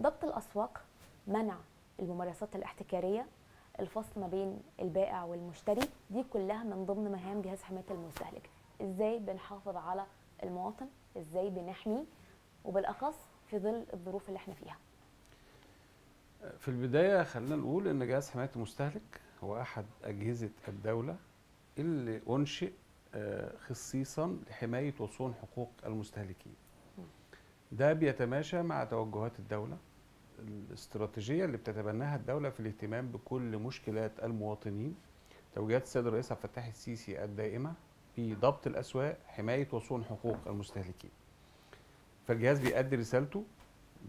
ضبط الأسواق منع الممارسات الاحتكارية الفصل ما بين البائع والمشتري دي كلها من ضمن مهام جهاز حماية المستهلك. إزاي بنحافظ على المواطن؟ إزاي بنحميه وبالأخص في ظل الظروف اللي إحنا فيها. في البداية خلينا نقول إن جهاز حماية المستهلك هو أحد أجهزة الدولة اللي أنشئ آه، خصيصا لحماية وصون حقوق المستهلكين. ده بيتماشى مع توجهات الدولة الاستراتيجية اللي بتتبناها الدولة في الاهتمام بكل مشكلات المواطنين. توجيهات السيد الرئيس عبد الفتاح السيسي الدائمة في ضبط الأسواق حماية وصون حقوق المستهلكين. فالجهاز بيأدي رسالته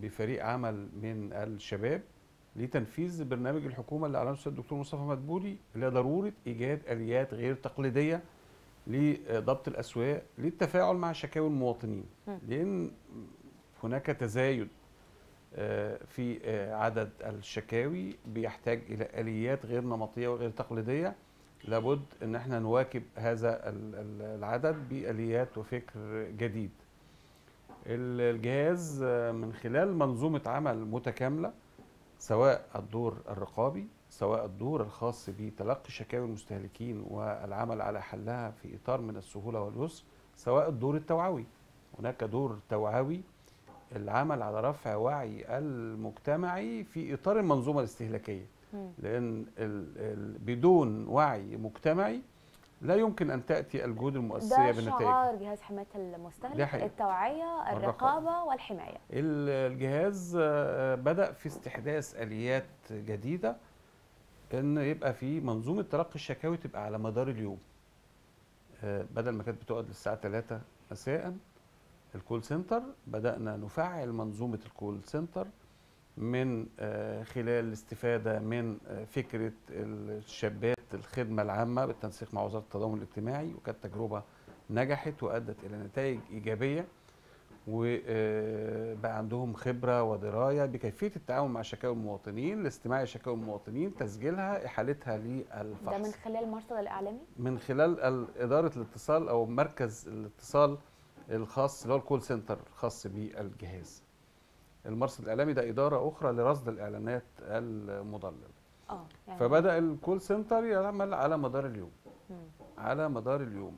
بفريق عمل من الشباب لتنفيذ برنامج الحكومة اللي اعلنه السيد الدكتور مصطفى مدبولي اللي هي ضرورة إيجاد آليات غير تقليدية لضبط الأسواق للتفاعل مع شكاوي المواطنين مم. هناك تزايد آه، في آه، عدد الشكاوي بيحتاج إلى آليات غير نمطية وغير تقليدية. لابد إن إحنا نواكب هذا ال- ال- العدد بآليات وفكر جديد. ال- الجهاز آه، من خلال منظومة عمل متكاملة سواء الدور الرقابي سواء الدور الخاص بتلقي شكاوي المستهلكين والعمل على حلها في إطار من السهولة واليسر سواء الدور التوعوي. هناك دور توعوي العمل على رفع وعي المجتمعي في إطار المنظومة الاستهلاكية. لأن بدون وعي مجتمعي لا يمكن أن تأتي الجهود المؤثره ده بنتائج شعار جهاز حماية المستهلك. التوعية. الرقابة والحماية ال- الجهاز آه، بدأ في استحداث آليات جديدة إن يبقى في منظومة تلقي الشكاوي تبقى على مدار اليوم آه، بدل ما كانت بتقعد للساعة 3 مساء ال call center بدأنا نفعل منظومة ال call center من آه، خلال الاستفادة من آه، فكرة الشابات الخدمة العامة بالتنسيق مع وزارة التضامن الاجتماعي وكانت تجربة نجحت وأدت إلى نتائج إيجابية وبقى عندهم خبرة ودراية بكيفية التعامل مع شكاوي المواطنين، الاستماع لشكاوي المواطنين، تسجيلها، إحالتها ده للفحص. من خلال المرصد الإعلامي من خلال ال- إدارة الاتصال أو مركز الاتصال الخاص اللي هو ال call center الخاص بالجهاز. المرصد الإعلامي ده إدارة أخرى لرصد الإعلانات المضللة. آه يعني فبدأ ال call center يعمل على مدار اليوم. مم. على مدار اليوم